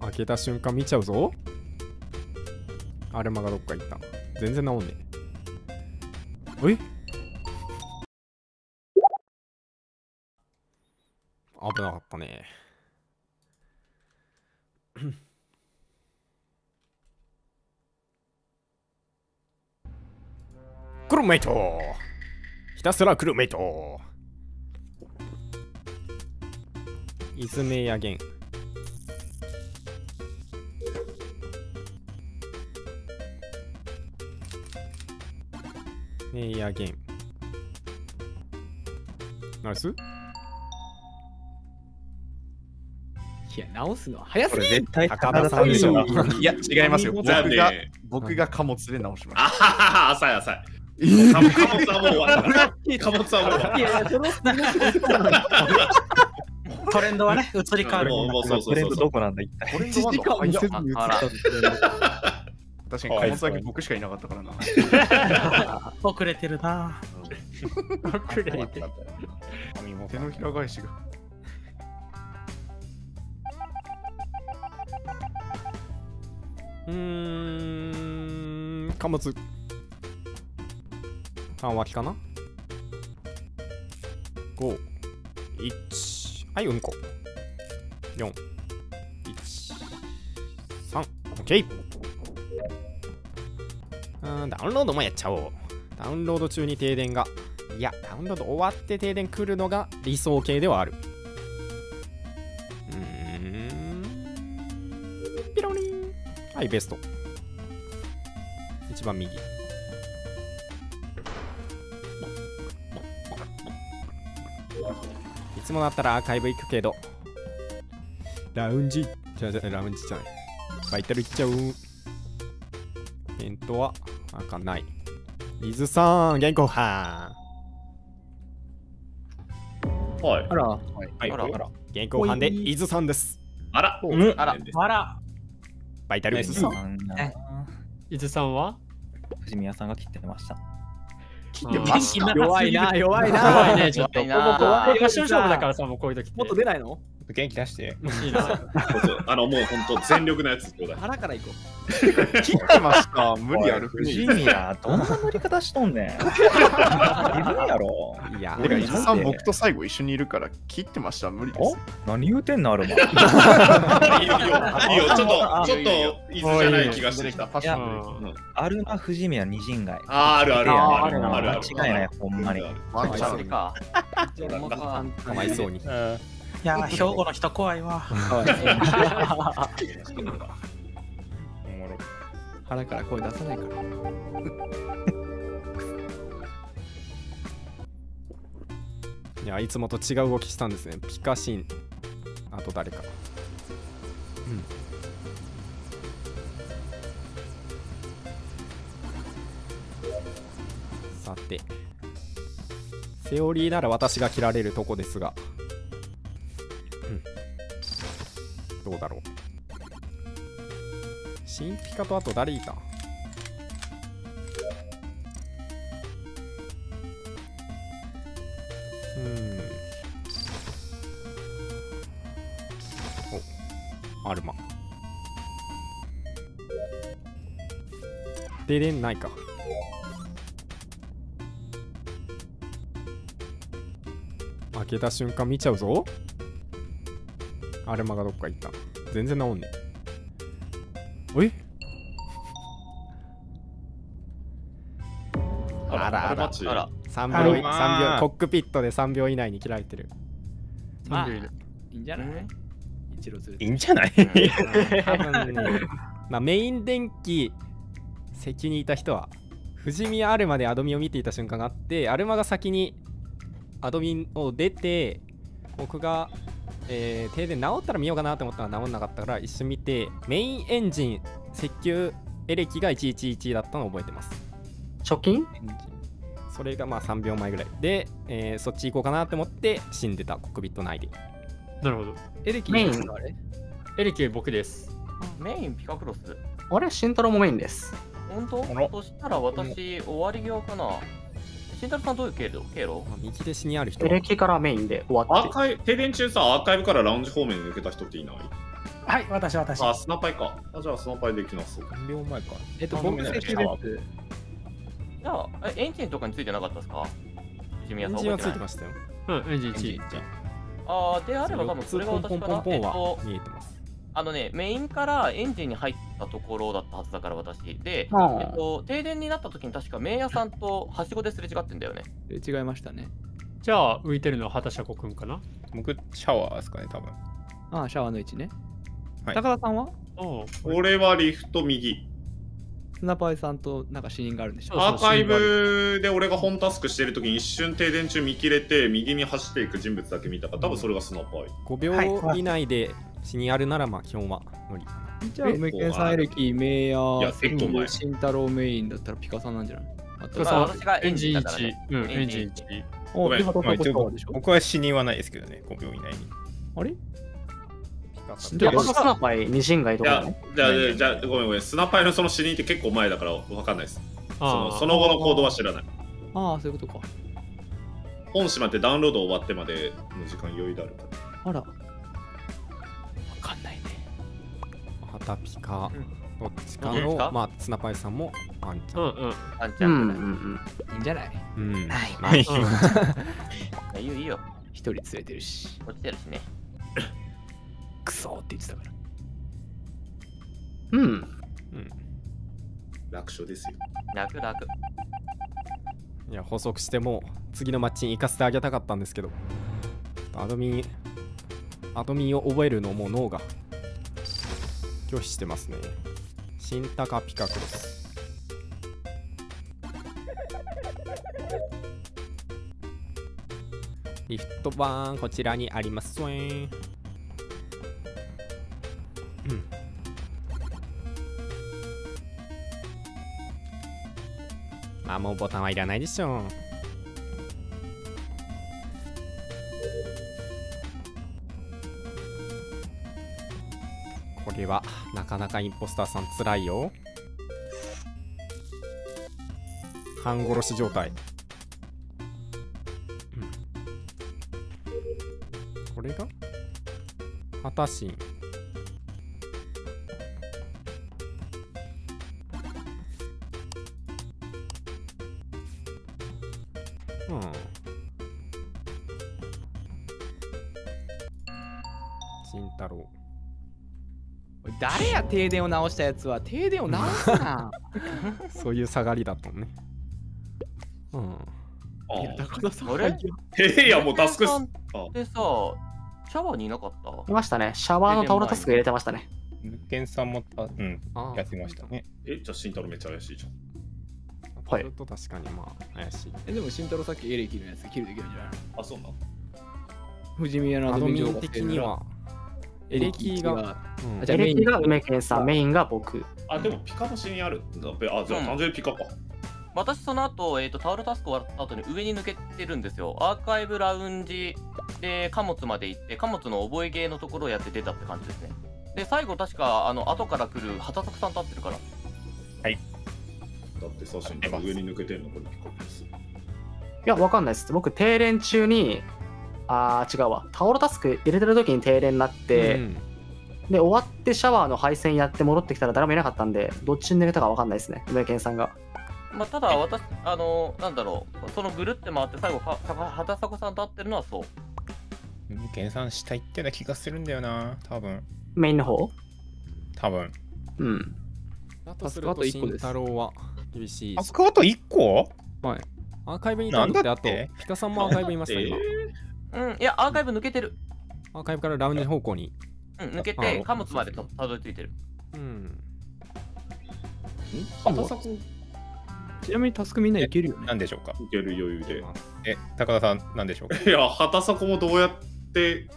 開けた瞬間見ちゃうぞ。アルマがどっか行った。全然治んねえ。え？危なかったね。クルメイト。ひたすらクルメイト。イズメイアゲンメイアゲンナイス？いや、直すのは早すぎる絶対高田さんでしょいや、違いますよ。僕が、僕が貨物で直しまあしははは、浅い浅い。貨物はもう終わった。貨物はもう終わっいやいや、そのトレンドはね、移り変わた。る。もうもうた。そうそうそう。どこなんだ、一体。これ1時間もせずに移った確かに貨物だけ僕しかいなかったからな。遅れてるな。遅れてる。手のひら返しが。うーん貨物半脇かな？5 1はいうんこ。4 1 3 OK ダウンロードもやっちゃおう。ダウンロード中に停電が。いやダウンロード終わって停電来るのが理想形ではある。うーん。ピロリン。はいベスト。一番右。いつもだったらアーカイブ行くけど。ラウンジ。ラウンジじゃない。バイタル行っちゃう。ペントは。開かない伊豆さん原稿班はい。あら、はい。あらあら。原稿班で伊豆さんですあら。うんあら。あら、バイタル伊豆さんえ伊豆さんは？藤宮さんが切ってました。切ってましうんた。弱いな、弱いな。弱いね、ちょっと。弱いな勝負だからさ、もうこういう時。もっと出ないの元気出して。いいな。そうそうあの、もう本当全力のやつちょうだい。腹から行こ切ってました。無理ある。藤宮、どんな乗り方しとんねん。いるやろ。いや俺、伊いや豆さん、僕と最後一緒にいるから、切ってました。無理ですお？何言うてんの、アルマ。いいよ、いいよ、ちょっと、ちょっと、伊豆じゃない気がしてきた。ファッションアルマ、藤宮、二陣街。あーあるあるあるあるある。間違いない、ほんまに。ワンチャン。それか。かわいそうにう。いや、兵庫の人怖いわ。おもろ。腹から声出さないから。いやいつもと違う動きしたんですね。ピカシン。あと誰か。うん。さて。セオリーなら私が切られるとこですがどうだろう。新ピカとあと誰いたうん。おアルマ。停電ないか。開けた瞬間見ちゃうぞ。アルマがどっか行った。全然治んねえ。えあらあらあら。3秒、はい3秒コックピットで3秒以内に切られてる。まあ、いいんじゃない？一路ずれて。いいんじゃない？多分ね、まあ、メイン電気席にいた人は富士宮アルマでアドミを見ていた瞬間があってアルマが先にアドミを出て僕が、えー停電治ったら見ようかなと思ったら治んなかったから一瞬見てメインエンジン石油エレキが111だったのを覚えてます。貯金？エンジン。それがまあ3秒前ぐらい。で、えーそっち行こうかなと思って死んでた。コックピット内で。なるほど。エレキメイン？あれ？エリキ僕です。メインピカクロス。あれ、慎太郎もメインです。本当？そしたら私、終わり際かな。慎太郎さんどういう経路？経路？まあ右手死にある人エレキからメインで終わって。アーカイブ、停電中さ、アーカイブからラウンジ方面に抜けた人っていない？はい、私、私。あ、スナパイか。あじゃあスナパイできます。3秒前か。えっと、あ僕席ごめんなさいです。じゃあ、えエンジンとかについてなかったですか？ジミヤさんエンジンはついいてましたようん、エンジンエンジン1。ああ、であれば多分それがポンポ私かな。ンポンポンえっとは、見えてますあのね、メインからエンジンに入ったところだったはずだから私。で、ああえっと、停電になった時に確か麺屋さんとはしごですれ違ってんだよね。違いましたね。じゃあ、浮いてるのは畑車庫くんかな？僕、シャワーですかね、多分。ああ、シャワーの位置ね。はい高田さんは？俺はリフト右。スナパイさんとなんか死人があるんでしょ？アーカイブで俺が本タスクしてる時に一瞬停電中見切れて右に走っていく人物だけ見たから多分それがスナパイ。5秒以内で死にあるならまあ基本は無理。じゃあ、梅健さん、エレキ、メイヤいや慎太郎メインだったらピカさんなんじゃない？あとまあ私がエンジンジンだからね1。うん、エンジンエンジン1。おごめん。で畑さんこまあ一応シャワーでしょ僕は死人はないですけどね、5秒以内に。あれ？じスナパイ、二進街とじゃあかね。、じゃあ、じゃあ、ごめんごめん。スナパイのその死人って結構前だからわかんないです。そのあその後の行動は知らない。ああ、そういうことか。本島ってダウンロード終わってまでの時間余裕であるから。あら。わかんないね。ハタピカどっちかどっちかのまあツナパイさんもワンちゃうんんうん。あんちゃうんうんん。うん。いいんじゃない？うんはいまあはい。いいよいいよ。一人連れてるし。落ちてるしね。クソーって言ってたから。うん。楽勝ですよ。楽楽。いや補足しても次のマッチに行かせてあげたかったんですけどアドミンアドミンを覚えるのも脳が拒否してますね新高ピカクロスリフトバーンこちらにありますまあもうボタンはいらないでしょう。これはなかなかインポスターさんつらいよ。半殺し状態、うん、これが？ハタシン。停電を直したやつは停電を直すな。そういう下がりだったのね。うん。あ高田さんあれ？えいや、もうタスクさんあでさ、シャワーにいなかった？いましたね。シャワーのタオルタスク入れてましたね。無限さんも、あうん、あやってましたね。え、じゃあ慎太郎めっちゃ怪しいじゃん。はい。と確かにまあ怪しい。えでも慎太郎さっきエレキのやつキルできるんじゃないあ、そうなの？富士宮のアドミン的にはエレキが、エレキが梅健さん、メインが僕。あ、でもピカの死人あるんだ。あ、じゃあうん単純にピカか。私その後、えー、とタオルタスク終わった後に上に抜けてるんですよ。アーカイブラウンジで貨物まで行って、貨物の覚えゲーのところをやって出たって感じですね。で、最後確か、あの、後から来る畑作さん立ってるから。だってさ、慎太郎上に抜けてんのこれピカです。いや、わかんないです。僕、停電中に、あー、違うわ。タオルタスク入れてる時に停電になって、うんで、終わってシャワーの配線やって戻ってきたら誰もいなかったんで、どっちに抜けたかわかんないですね。梅健さんが。まあ、ただ、私、あの、なんだろう、そのぐるって回って最後、かか畑作さん立ってるのはそう。無限さん下行ってた気がするんだよな、多分。メインの方？多分。うん。だとするあとと慎一個です太郎は厳しいあそこあと1個？はいアーカイブにいたのってあとなんだって？ピカさんもアーカイブいました今うん、いや、アーカイブ抜けてる。アーカイブからラウンジ方向にうん、抜けあて、貨物までとたどり着いてる。うん畑作ちなみにタスクみんないけるよね。なんでしょうか？いける余裕で。え、高田さん、なんでしょうか？いや、畑作もどうやって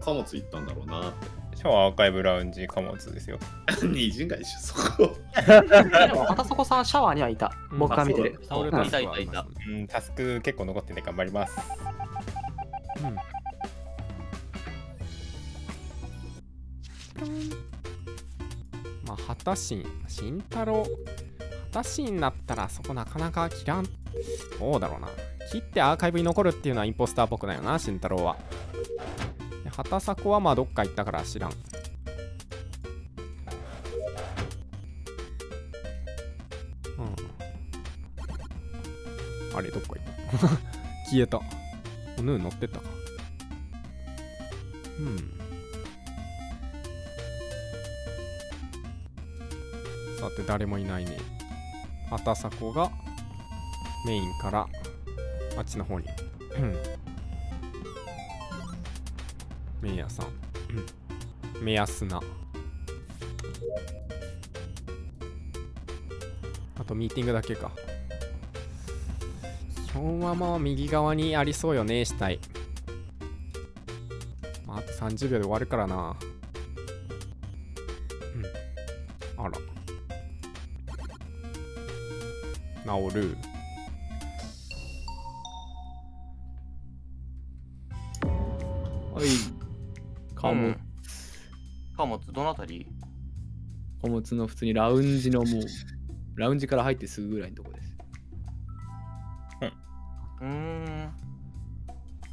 貨物行ったんだろうなって。シャワーアーカイブラウンジ貨物ですよ。二陣街でしょ、そこ。でも、畑底さん、シャワーにはいた。うん僕が見てる。タスクはありいたいたいたますうん、タスク結構残ってて頑張ります。まあはたしん、しんたろう。はたしになったらそこなかなか切らん。どうだろうな。切ってアーカイブに残るっていうのはインポスターっぽくないよなしんたろうは。はたさこはまあどっか行ったから知らん。あれどっか行った。消えた。おヌー乗ってったか。うん。さて誰もいないね。あたさこがメインからあっちの方に。うん。メイヤさん。うん。メヤスナ。あとミーティングだけか。本はまあ右側にありそうよね死体まああと30秒で終わるからな。うん。あら。治る。はい。貨物、貨物どのあたり？貨物の普通にラウンジのもう、ラウンジから入ってすぐぐらいのとこです。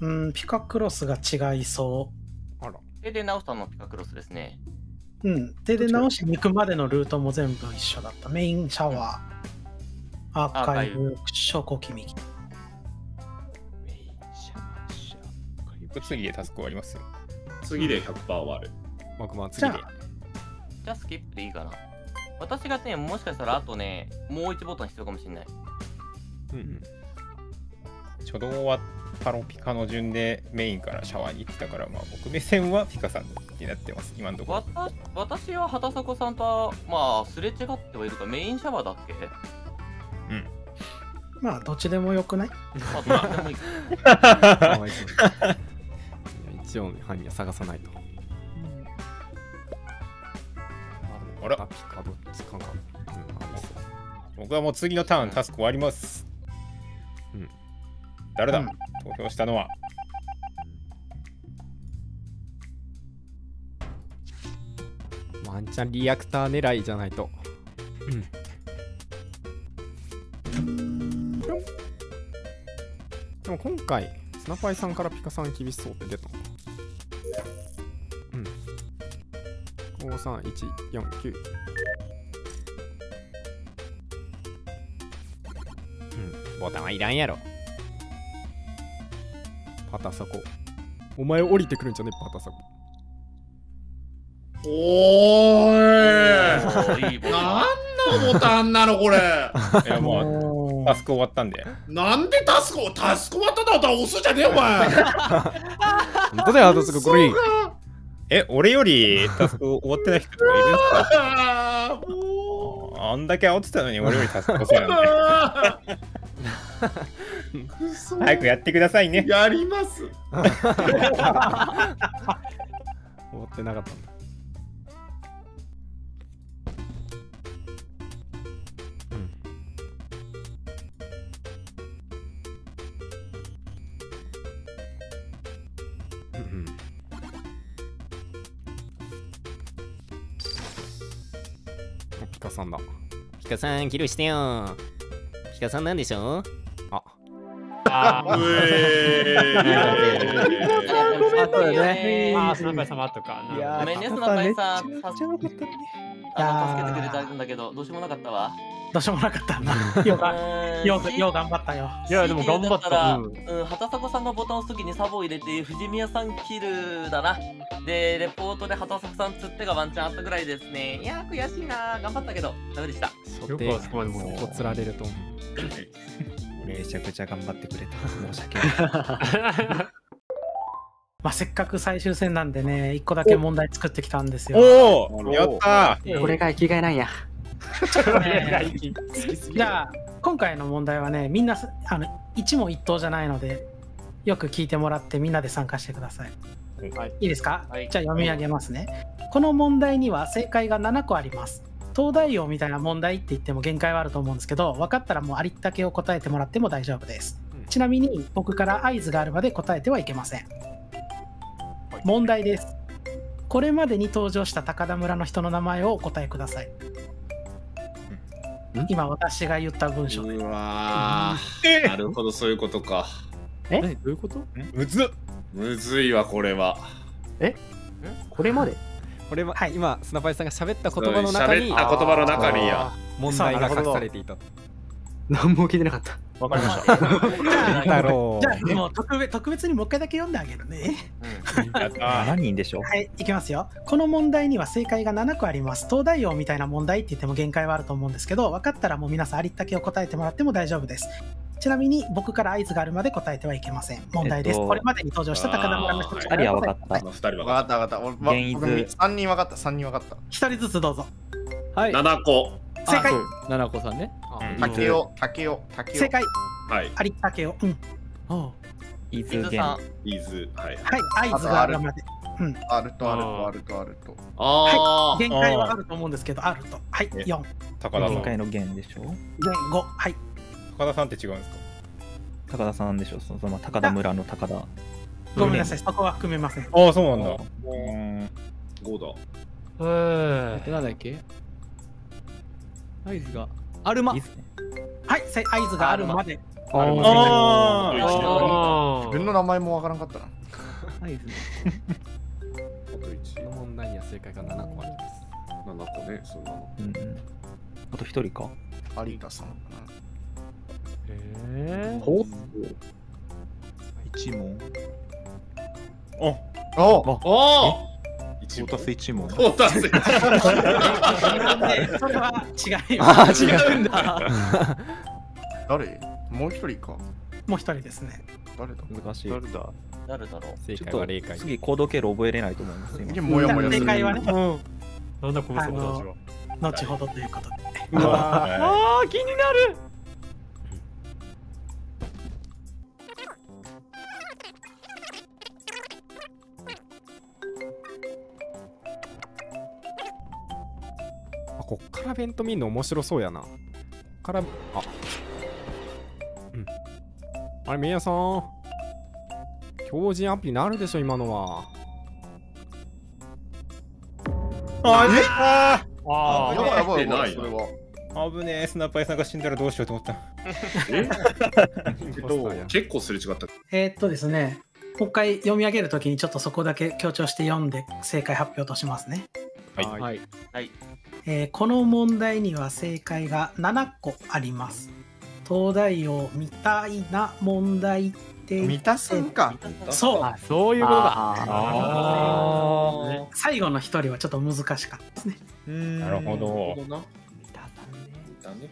うん、ピカクロスが違いそあら手で直したのピカクロスですねう。うん、手で直しに行くまでのルートも全部一緒だった。メインシャワー、アーカイブ、証拠機右。次でタスク終わりますよ。次で100%終わる。僕も次でじゃあ、じゃあスキップでいいかな私がねもしかしたらあとねもう1ボタン必要かもしれないうんうん初動はパロピカの順でメインからシャワーに行ってたから、まあ僕目線はピカさんになってます、今のところ。私は畑迫さんとはまあすれ違ってはいるかメインシャワーだっけ？まあ、どっちでもよくない？まあどっちでもいい一応犯人は探さないとあらピカどっちかがうんありそう僕はもう次のターンタスク終わります。うん。誰だ、うん投票したのは？ワンチャンリアクター狙いじゃないと。うん。でも今回、スナパイさんからピカさん厳しそうって出た。うん。5、3、1、4、9。うん。ボタンはいらんやろ。パタサコ。お前降りてくるんじゃねパタサコ。おーい なんのボタンなのこれ いやもうタスク終わったんで。なんでタスコタスコ終わったんだったら押すじゃねえお前 本当だよ、パタサコ、これ。え、俺よりタスク終わってない人とかいるんですか？あんだけ煽ってたのに俺よりタスク遅いなんて。早くやってくださいね。やります。終わってなかったん。だ。うん。うん。うん。おピカさん。だ。ピカさん、キルしてよ。ピカさん。なん。でしょあ、あうえーあそうよねあー、スナパイ様とか。ごめんね、スナパイさん。めっちゃめちゃ良かったのにあの助けてくれたんだけど、どうしようもなかったわ。どうしようもなかった な。ようがようよう頑張ったよ。いや、でも頑張った。ら、ううんん、畑迫さんがボタンを押すときにサボを入れて、藤宮さんキルだな。で、レポートで畑迫さん釣ってがワンチャンあったぐらいですね。いやー、悔しいな。頑張ったけど、ダメでした。よくあそこまで戻ったこつられると思う。めちゃくちゃ頑張ってくれた。申し訳ない。まあ、せっかく最終戦なんでね、一個だけ問題作ってきたんですよ。おおやったーこれが生きがいなんや。じゃあ、今回の問題はね、みんなすあの一問一答じゃないので、よく聞いてもらってみんなで参加してください。はいいいですか、はいじゃあ読み上げますね。この問題には正解が7個あります。東大王みたいな問題って言っても限界はあると思うんですけど、分かったらもうありったけを答えてもらっても大丈夫です。うん。ちなみに僕から合図があるまで答えてはいけません。問題です。これまでに登場した高田村の人の名前をお答えください。今私が言った文章で。うわー。なるほどそういうことか。え？何どういうこと？むずっ。むずいわこれは。これまで？これは、はい今、スナパイさんが喋った言葉の中に喋った言葉の中にや問題が隠されていた。何も聞いてなかった。わかりました。じゃあもう特別特別にもう一回だけ読んであげるね。何人でしょう？はい、いきますよ。この問題には正解が7個あります。東大王みたいな問題って言っても限界はあると思うんですけど、分かったらもう皆さんありったけを答えてもらっても大丈夫です。ちなみに僕から合図があるまで答えてはいけません。問題です。えっとこれまでに登場した高田村の人たち二人は分かった。あの二人はわかったわかった。俺ま現僕実3人わかった。3人わかった。一人ずつどうぞ。はい。7個。正解七子さんね。うん竹雄、竹雄、竹雄。正解。はい。ありったけを。うん。あ伊豆水さん源。伊豆。はい。はい、合図があるまで。あるとあるとあるとあると。あ限界はあると思うんですけど、あると。はい、ね4。高田限界の源でしょ？限5。はい。高田さんって違うんですか？高田さんでしょそのその高田村の高田。ごめんなさい、そこは含めません。ああそうなんだうーん。5だ。えー、なんだっけ？合図が。アルマいいっすね。はい、せ合図があるまで。ああ自分の名前もわからんかったな。合図。あと1。この問題には正解が7個あります7個ね。そんなの。うんうん。あと一人か？有田さん。えほ一問。おああトータス一問。トータスそれは違いああます。違うんだ。誰？もう一人か。もう一人ですね。誰だ？難しい。誰だ？誰だろう？正ちょっと解は霊界次コード経路覚えれないと思います。今いやもやもやする。正解はね、うん。なんだこの人たちは？後ほどということで。うわ あー気になるこっから弁当見るの面白そうやな。こっからあうん。あれメイヤさん。強靭アプリなるでしょ今のは。あああやばいやばいやばい。ないなそれは。あぶねえスナッパーさんが死んだらどうしようと思った。え？インけポスターやど結構すれ違った。えーっとですね、もう一回読み上げるときにちょっとそこだけ強調して読んで正解発表としますね。はい。はい。えーこの問題には正解が7個あります。東大王みたいな問題って。満たすんか。そう。あそういうことだ。あ最後の一人はちょっと難しかったですね。ーなるほど。な。だね